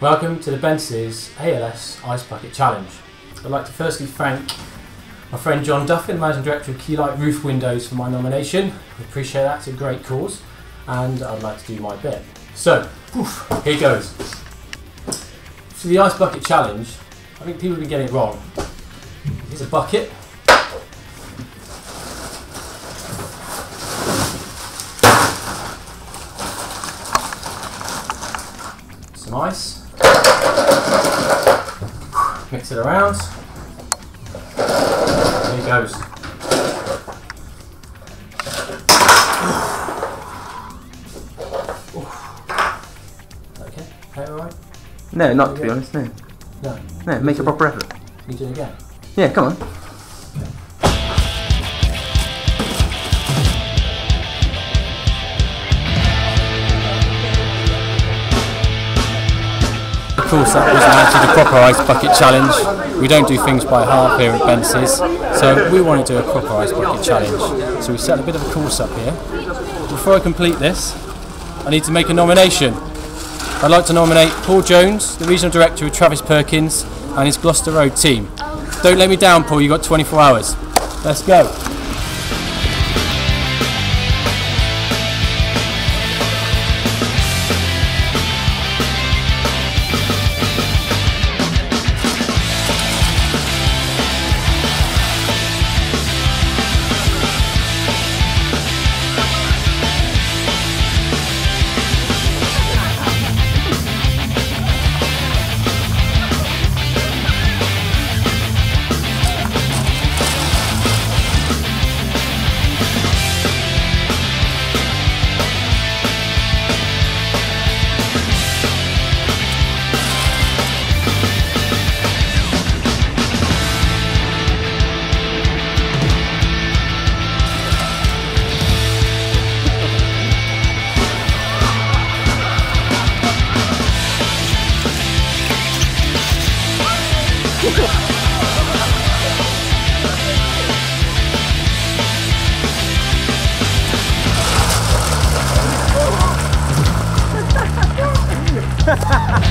Welcome to the Bence's ALS Ice Bucket Challenge. I'd like to firstly thank my friend John Duffin, Managing Director of Keylite Roof Windows, for my nomination. I appreciate that, it's a great cause, and I'd like to do my bit. So, oof, here goes. So the Ice Bucket Challenge, I think people have been getting it wrong. Here's a bucket. Some ice. Mix it around. There he goes. Okay, okay, alright. No, not to be honest, no. No, No, make a proper effort. you do it again. Yeah, come on. Course, that wasn't actually the proper ice bucket challenge. We don't do things by half here at Bence's, so we want to do a proper ice bucket challenge. So we set a bit of a course up here. Before I complete this, I need to make a nomination. I'd like to nominate Paul Jones, the regional director of Travis Perkins, and his Gloucester Road team. Don't let me down, Paul. You've got 24 hours. Let's go. Ha ha ha!